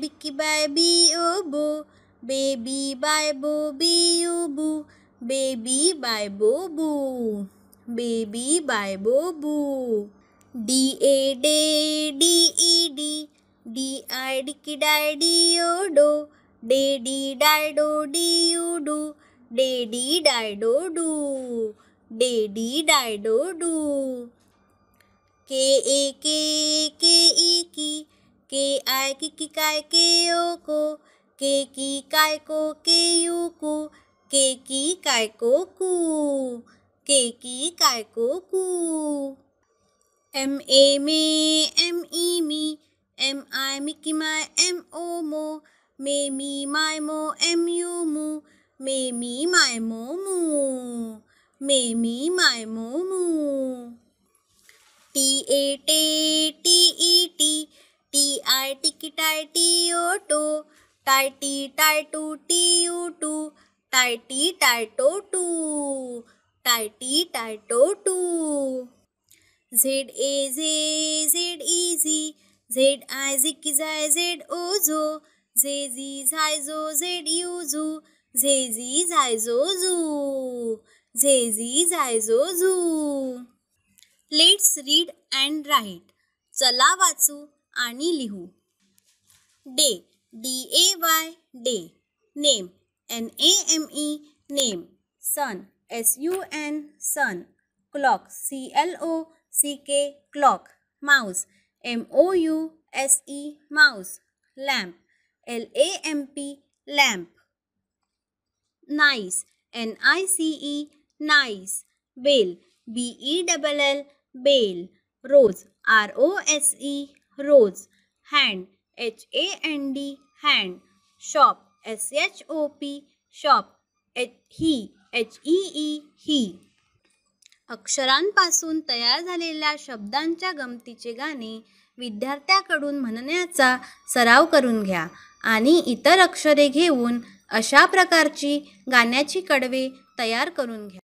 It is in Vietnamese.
Biki bye bi ubu, Baby bye boo bi ubu, Baby bye boo boo Baby bye boo boo D A D D E D D I Dicky Di D O Do D D d Do D U Do D D Di Do Do D D d i Di Do Do K E K K E K ki ai, ki ki kai, ki u ku ki ki kai, ku, ki u ku kỳ ký cải cố cù kỳ ký M A M em e mi M, i M, I. Ai I M mai M, o. M mo me I M, O, M, u m u mu me mi mai mố mu I M O, M U t e t टिकी टाय T ओ टो टाय T टाय टू T U टू टाय T टाय टो टू टाय टी टाय टो टू झेड ए झे झेड ई झी झेड आय झिकी जाय झेड ओ झो झे झी झाय झो झेड यू झू झे झी झाय झो झू झे झी झाय झो झू लेट्स रीड अँड राईट चला वाचू आणि लिहू. day d a y day name. N a m e. Name. Sun. S u n. Sun. Clock. C l o c k. Clock. Mouse. M o u s e. Mouse. Lamp. L a m p. Lamp. Nice. N i c e. Nice. Bale b e double l. Bale rose. R o s e. Rose. Hand. H A N D hand shop S H O P shop H he H E E ही. अक्षरांपासून तयार झालेल्या शब्दांच्या गमतीचे गाणे विद्यार्थ्याकडून म्हणण्याचा सराव करून घ्या आणि इतर अक्षरे घेऊन अशा प्रकारची गाण्याची कडवे तयार करून घ्या.